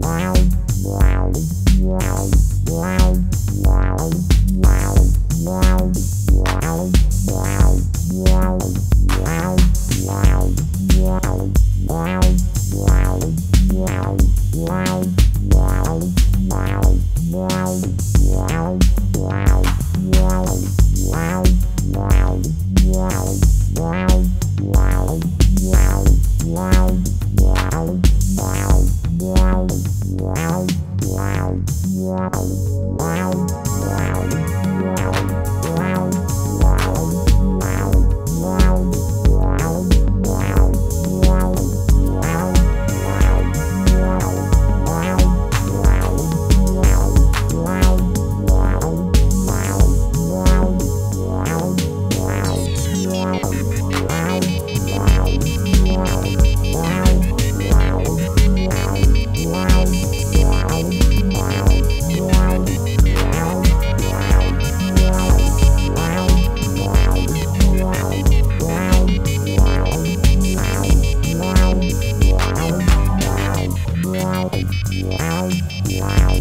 Wow. Wow. Wow.